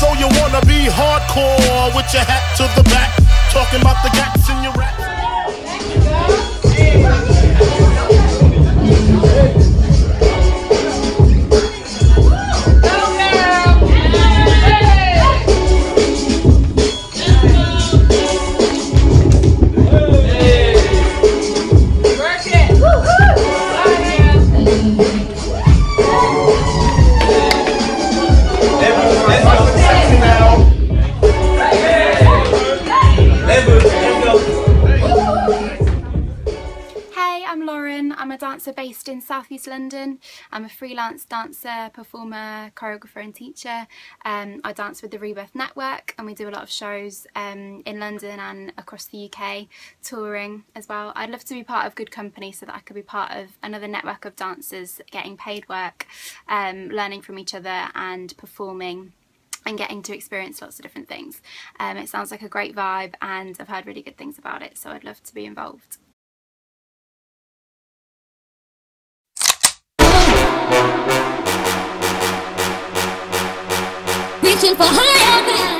So you wanna be hardcore with your hat to the back, talking about I'm Lauren. I'm a dancer based in Southeast London. I'm a freelance dancer, performer, choreographer, and teacher. Um, I dance with the Rebirth Network, and we do a lot of shows um, in London and across the UK, touring as well. I'd love to be part of Good Kompany so that I could be part of another network of dancers getting paid work, um, learning from each other, and performing and getting to experience lots of different things. Um, it sounds like a great vibe, and I've heard really good things about it, so I'd love to be involved. searching for higher.